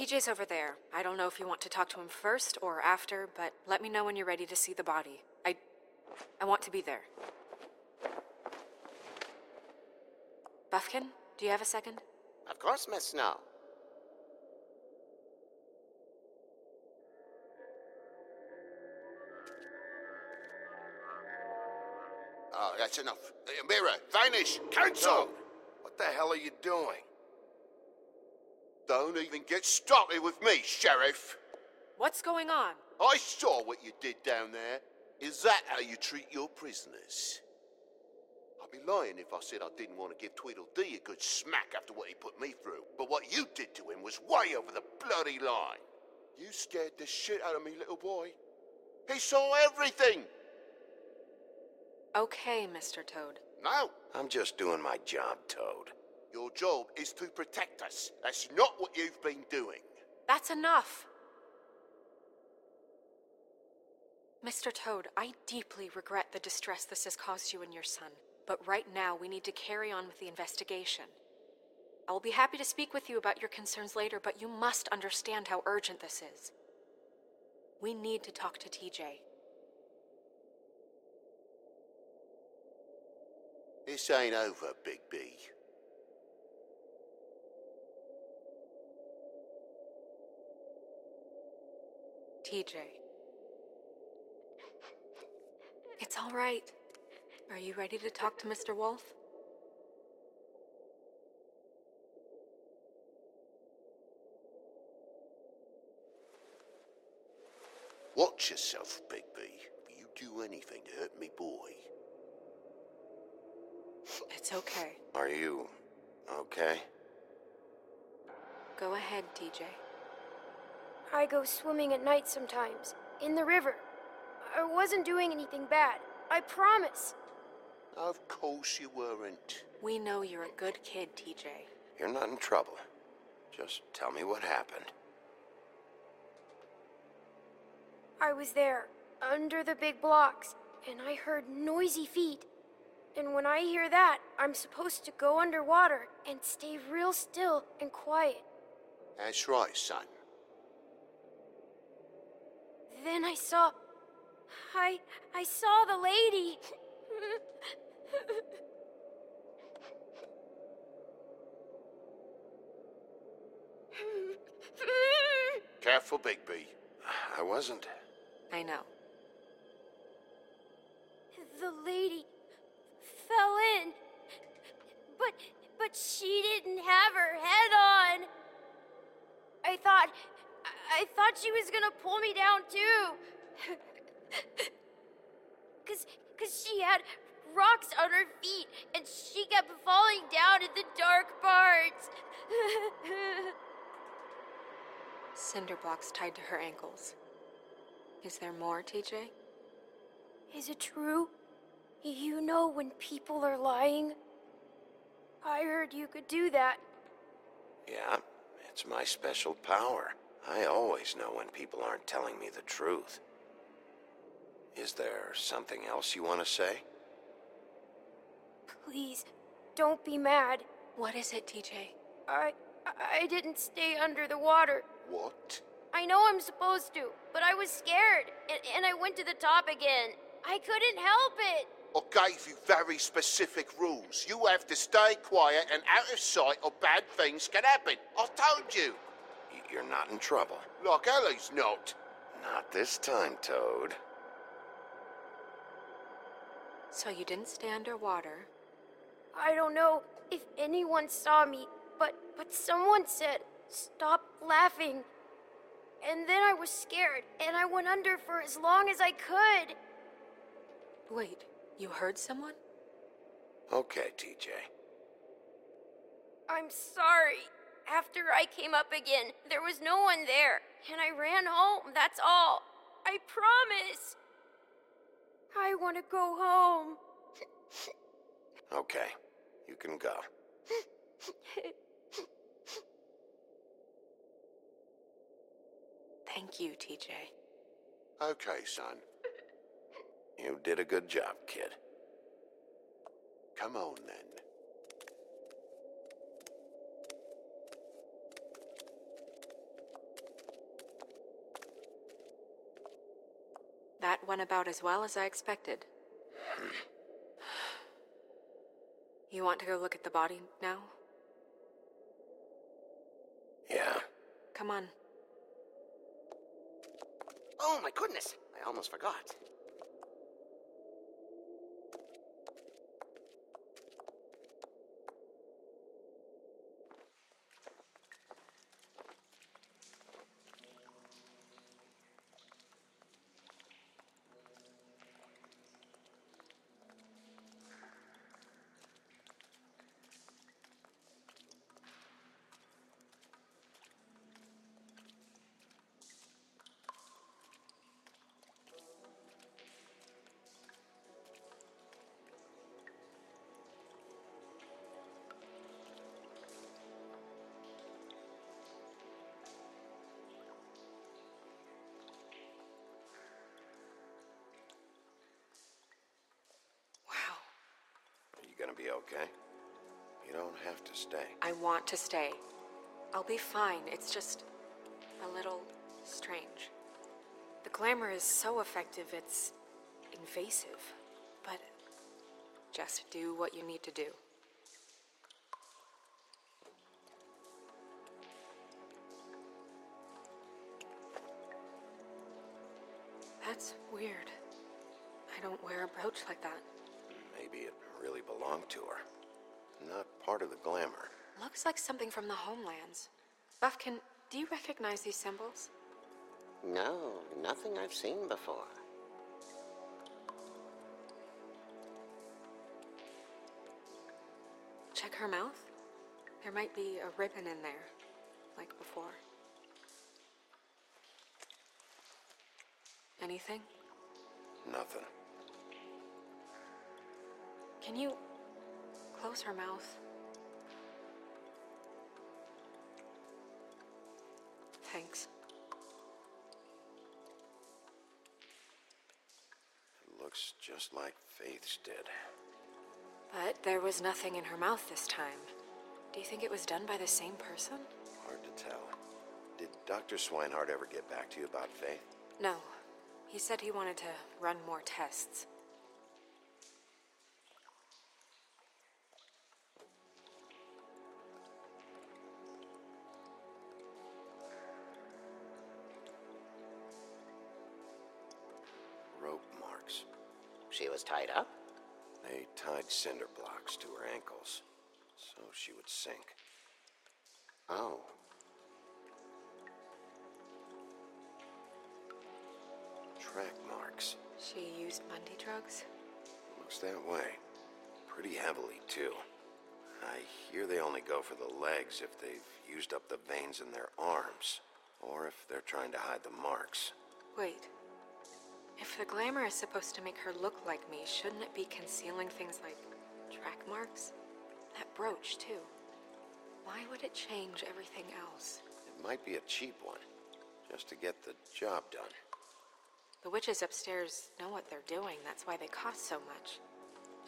TJ's over there. I don't know if you want to talk to him first or after, but let me know when you're ready to see the body. I. I want to be there. Bufkin, do you have a second? Of course, Miss Snow. Oh, that's enough. Mirror, vanish, cancel! What the hell are you doing? Don't even get started with me, Sheriff. What's going on? I saw what you did down there. Is that how you treat your prisoners? I'd be lying if I said I didn't want to give Tweedledee a good smack after what he put me through. But what you did to him was way over the bloody line. You scared the shit out of me, little boy. He saw everything. Okay, Mr. Toad. No, I'm just doing my job, Toad. your job is to protect us. That's not what you've been doing. That's enough! Mr. Toad, I deeply regret the distress this has caused you and your son, but right now we need to carry on with the investigation. I will be happy to speak with you about your concerns later, but you must understand how urgent this is. We need to talk to TJ. This ain't over, Big B. TJ. It's all right. Are you ready to talk to Mr. Wolf? Watch yourself, Big B. You do anything to hurt me, boy. It's okay. Are you okay? Go ahead, TJ. I go swimming at night sometimes, in the river. I wasn't doing anything bad. I promise. Of course you weren't. We know you're a good kid, TJ. You're not in trouble. Just tell me what happened. I was there, under the big blocks, and I heard noisy feet. And when I hear that, I'm supposed to go underwater and stay real still and quiet. That's right, son. Then I saw. I. I saw the lady. Careful, Big B. I wasn't. I know. the lady fell in. But. But she didn't have her head on. I thought. I thought she was gonna pull me down too. Cause, Cause she had rocks on her feet and she kept falling down in the dark parts. Cinder blocks tied to her ankles. Is there more, TJ? Is it true? You know when people are lying? I heard you could do that. Yeah, it's my special power. I always know when people aren't telling me the truth. Is there something else you want to say? Please, don't be mad. What is it, TJ? I I didn't stay under the water. What? I know I'm supposed to, but I was scared, and, and I went to the top again. I couldn't help it. I gave you very specific rules. You have to stay quiet and out of sight or bad things can happen. I told you. Y- You're not in trouble. Like Ellie's not. Not this time, Toad. So you didn't stay underwater. I don't know if anyone saw me, but but someone said, "Stop laughing." And then I was scared, and I went under for as long as I could. Wait, you heard someone? Okay, TJ. I'm sorry. After I came up again, there was no one there, and I ran home, that's all. I promise. I want to go home. okay, you can go. Thank you, TJ. Okay, son. You did a good job, kid. Come on, then. That went about as well as I expected. you want to go look at the body now? Yeah. Come on. Oh my goodness, I almost forgot. Okay? You don't have to stay. I want to stay. I'll be fine. It's just a little strange. The glamour is so effective, it's invasive. But just do what you need to do. That's weird. I don't wear a brooch like that. Maybe it really belonged to her. Not part of the glamour. Looks like something from the homelands. Bufkin, do you recognize these symbols? No, nothing I've seen before. Check her mouth. There might be a ribbon in there, like before. Anything? Nothing. Can you close her mouth? Thanks. It looks just like Faith's did. But there was nothing in her mouth this time. Do you think it was done by the same person? Hard to tell. Did Dr. Swineheart ever get back to you about Faith? No. He said he wanted to run more tests. Marks. She was tied up? They tied cinder blocks to her ankles, so she would sink. Oh. Track marks. She used Mundy drugs? Looks that way. Pretty heavily, too. I hear they only go for the legs if they've used up the veins in their arms, or if they're trying to hide the marks. Wait. If the glamour is supposed to make her look like me, shouldn't it be concealing things like track marks? That brooch, too. Why would it change everything else? It might be a cheap one, just to get the job done. The witches upstairs know what they're doing, that's why they cost so much.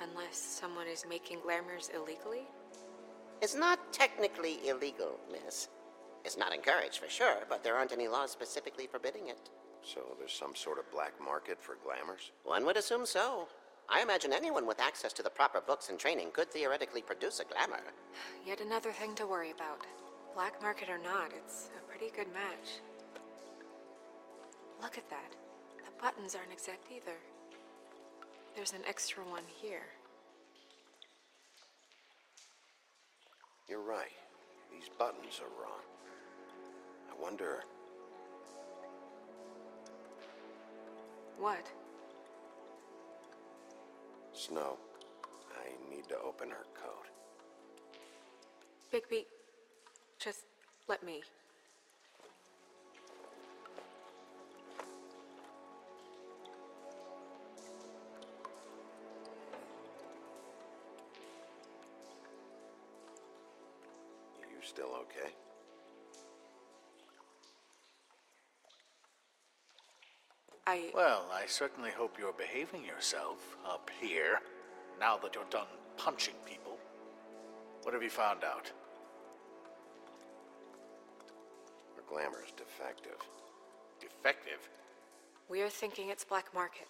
Unless someone is making glamours illegally? It's not technically illegal, miss. It's not encouraged for sure, but there aren't any laws specifically forbidding it. So there's some sort of black market for glamours? One would assume so. I imagine anyone with access to the proper books and training could theoretically produce a glamour. Yet another thing to worry about. Black market or not, it's a pretty good match. Look at that. The buttons aren't exact either. There's an extra one here. You're right. These buttons are wrong. I wonder. What? Snow, I need to open her coat. Bigby, just let me. You still okay? I. Well, I certainly hope you're behaving yourself up here, now that you're done punching people. What have you found out? Her glamour is defective. Defective? We're thinking it's black market.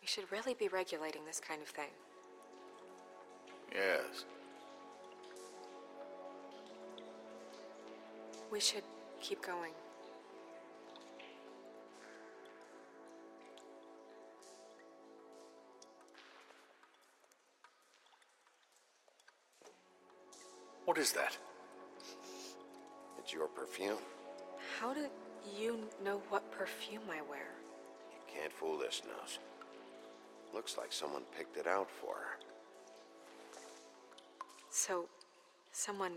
We should really be regulating this kind of thing. Yes. We should keep going. What is that? It's your perfume. How do you know what perfume I wear? You can't fool this nose. Looks like someone picked it out for her. So, someone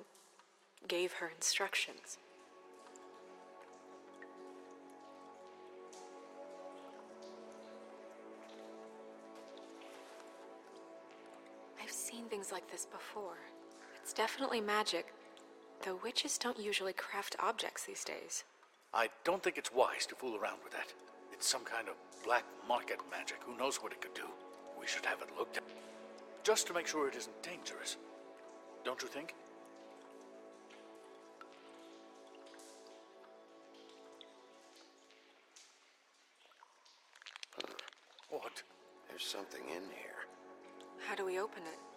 gave her instructions. I've seen things like this before. It's definitely magic, though witches don't usually craft objects these days. I don't think it's wise to fool around with that. It's some kind of black market magic. Who knows what it could do? We should have it looked at. Just to make sure it isn't dangerous. Don't you think? What? There's something in here. How do we open it?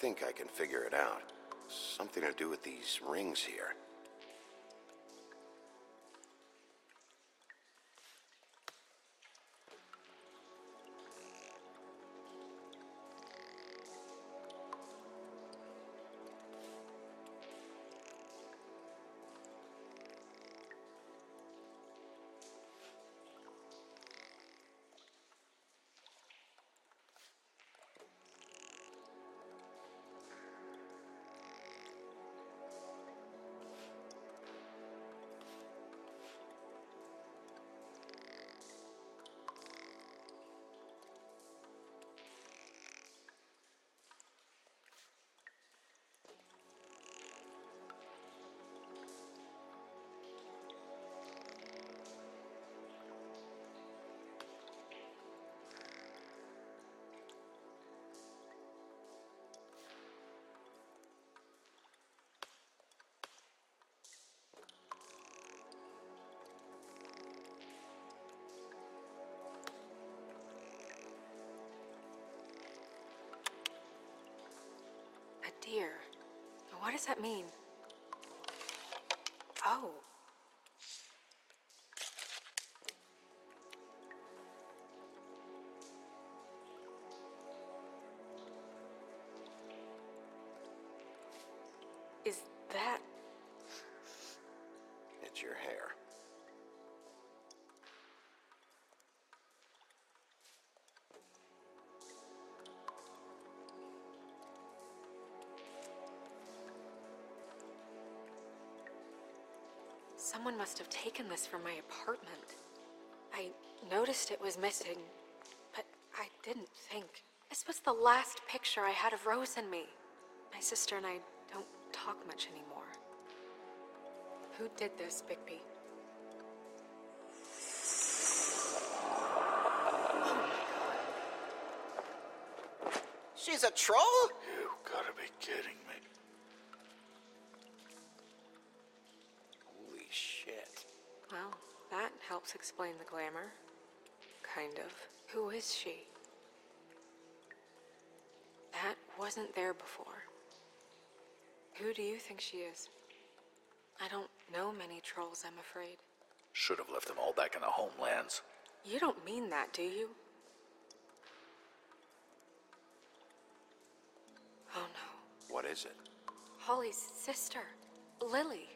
Think I can figure it out. Something to do with these rings here. Deer. What does that mean? Oh. Is that. Someone must have taken this from my apartment. I noticed it was missing, but I didn't think. This was the last picture I had of Rose and me. My sister and I don't talk much anymore. Who did this, Bigby? She's a troll? You gotta be kidding me. Well, that helps explain the glamour. Kind of. Who is she? That wasn't there before. Who do you think she is? I don't know many trolls, I'm afraid. Should have left them all back in the homelands. You don't mean that, do you? Oh no. What is it? Holly's sister, Lily.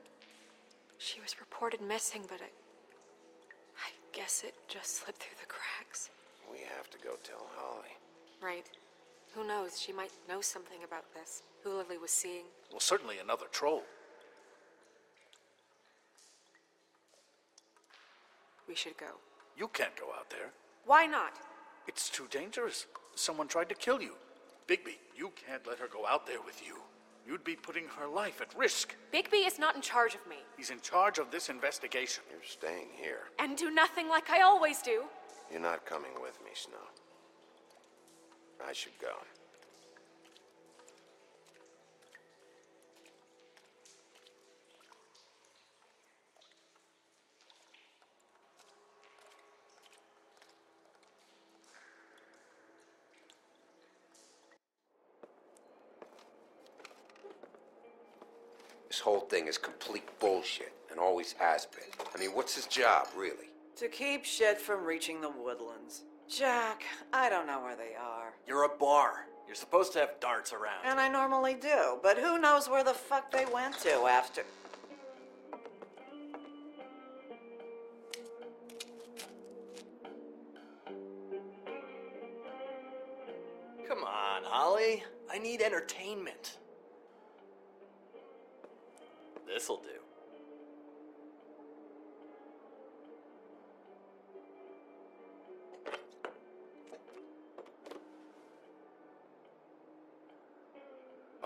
She was reported missing, but I. I guess it just slipped through the cracks. We have to go tell Holly. Right. Who knows? She might know something about this. Who Lily was seeing. Well, certainly another troll. We should go. You can't go out there. Why not? It's too dangerous. Someone tried to kill you. Bigby, you can't let her go out there with you. You'd be putting her life at risk. Bigby is not in charge of me. He's in charge of this investigation. You're staying here. And do nothing like I always do. You're not coming with me, Snow. I should go. This whole thing is complete bullshit, and always has been. I mean, what's his job, really? To keep shit from reaching the woodlands. Jack, I don't know where they are. You're a bar. You're supposed to have darts around. And I normally do, but who knows where the fuck they went to after. Come on, Holly. I need entertainment. This'll do.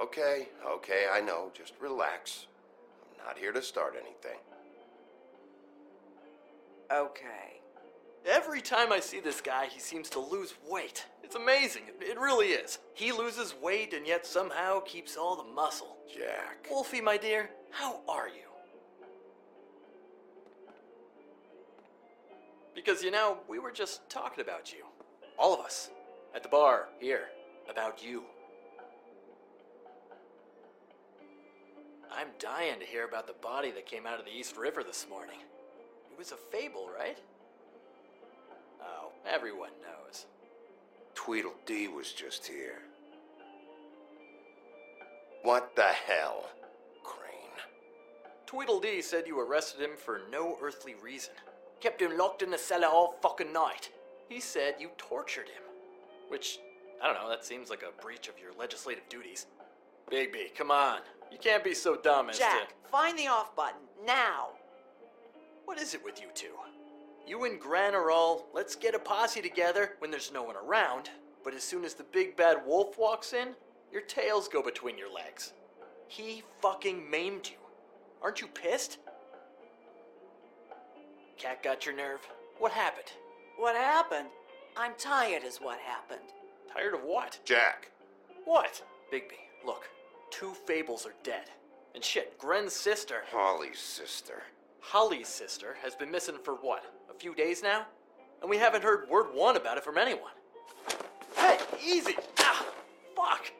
Okay, okay, I know. Just relax. I'm not here to start anything. Okay. Every time I see this guy, he seems to lose weight. It's amazing. It- It really is. He loses weight and yet somehow keeps all the muscle. Jack. Wolfie, my dear, how are you? Because, you know, we were just talking about you. All of us. At the bar, here. About you. I'm dying to hear about the body that came out of the East River this morning. It was a fable, right? Oh, everyone knows. Tweedledee was just here. What the hell? Tweedledee said you arrested him for no earthly reason. Kept him locked in the cellar all fucking night. He said you tortured him. Which, I don't know, that seems like a breach of your legislative duties. Bigby, come on. You can't be so dumb as Jack, to. find the off button, now! What is it with you two? You and Gren are all, let's get a posse together when there's no one around, but as soon as the big bad wolf walks in, your tails go between your legs. He fucking maimed you. Aren't you pissed? Cat got your nerve? What happened? What happened? I'm tired, is what happened. Tired of what? Jack. What? Bigby, look. Two fables are dead. And shit, Gren's sister, Holly's sister. Holly's sister, has been missing for what? A few days now? And we haven't heard word one about it from anyone. Hey, easy! Ah, fuck!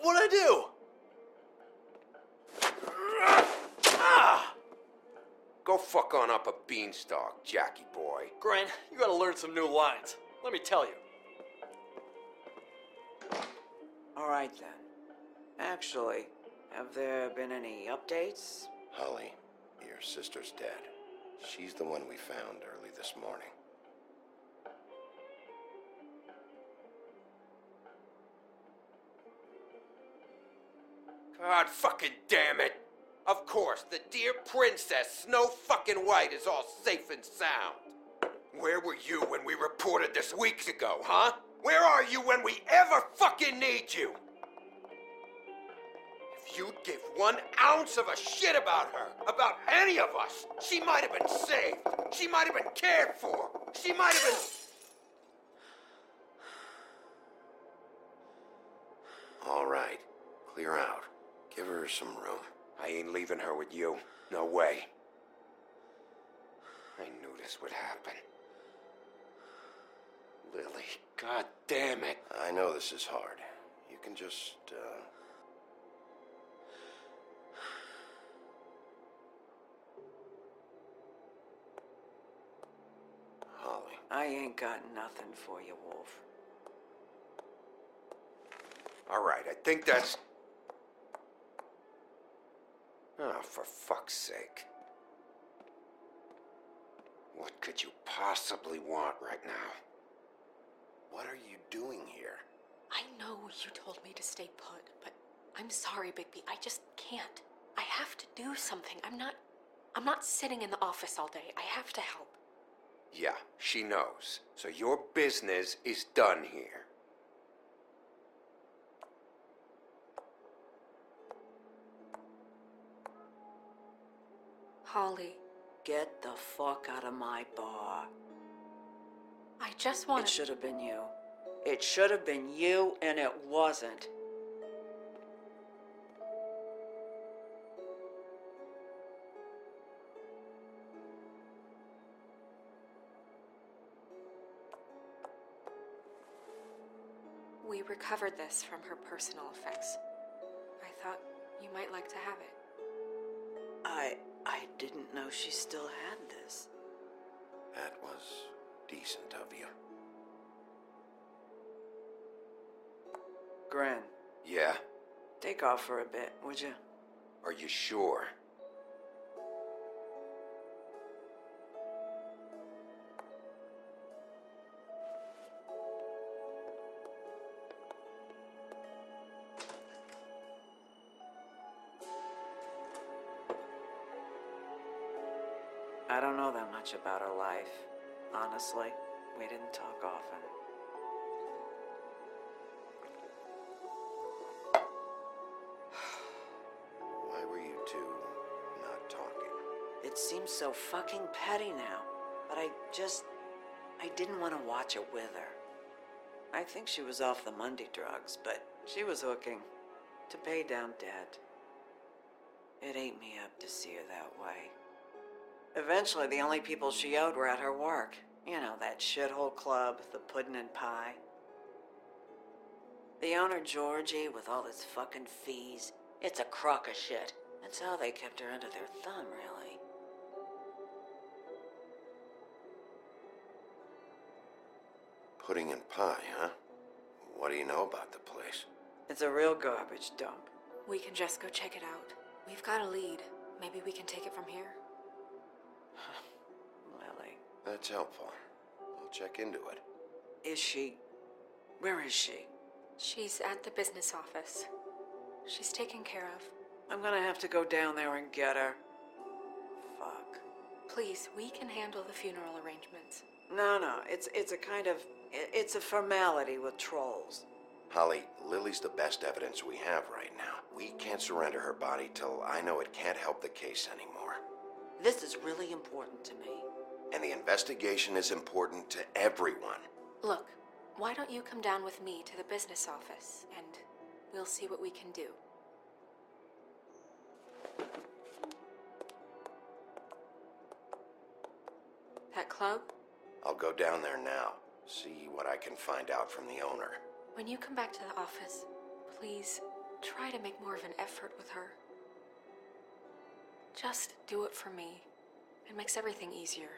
What'd I do? Go fuck on up a beanstalk, Jackie boy. Grant, you gotta learn some new lines. Let me tell you. Alright then. Actually, have there been any updates? Holly, your sister's dead. She's the one we found early this morning. God fucking damn it! Of course, the dear princess, Snow fucking White, is all safe and sound. Where were you when we reported this weeks ago, huh? Where are you when we ever fucking need you? If you'd give one ounce of a shit about her, about any of us, she might have been saved. She might have been cared for. She might have been. All right, clear out. Give her some room. I ain't leaving her with you. No way. I knew this would happen. Lily, god damn it. I know this is hard. You can just, uh... Holly. I ain't got nothing for you, Wolf. All right, I think that's. Oh, for fuck's sake. What could you possibly want right now? What are you doing here? I know you told me to stay put, but I'm sorry, Bigby. I just can't. I have to do something. I'm not. I'm not sitting in the office all day. I have to help. Yeah, she knows. So your business is done here. Holly, Get the fuck out of my bar. I just It want to. should have been you. It should have been you, and it wasn't. We recovered this from her personal effects. I thought you might like to have it. I I didn't know she still had this. That was decent of you. Gren, Yeah? take off for a bit, would you? Are you sure? Honestly, we didn't talk often. Why were you two not talking? It seems so fucking petty now, but I just. I didn't want to watch it with her. I think she was off the Mundy drugs, but she was hooking to pay down debt. It ate me up to see her that way. Eventually, the only people she owed were at her work. You know, that shithole club, the puddin' and pie. The owner, Georgie, with all his fucking fees, it's a crock of shit. That's how they kept her under their thumb, really. Pudding and pie, huh? What do you know about the place? It's a real garbage dump. We can just go check it out. We've got a lead. Maybe we can take it from here. Lily. That's helpful. I'll check into it. Is she. Where is she? She's at the business office. She's taken care of. I'm gonna have to go down there and get her. Fuck. Please, we can handle the funeral arrangements. No, no, it's it's a kind of it's a formality with trolls. Holly, Lily's the best evidence we have right now. We can't surrender her body till I know it can't help the case anymore. This is really important to me. And the investigation is important to everyone. Look, why don't you come down with me to the business office and we'll see what we can do. That club? I'll go down there now, see what I can find out from the owner. When you come back to the office, please try to make more of an effort with her. Just do it for me. It makes everything easier.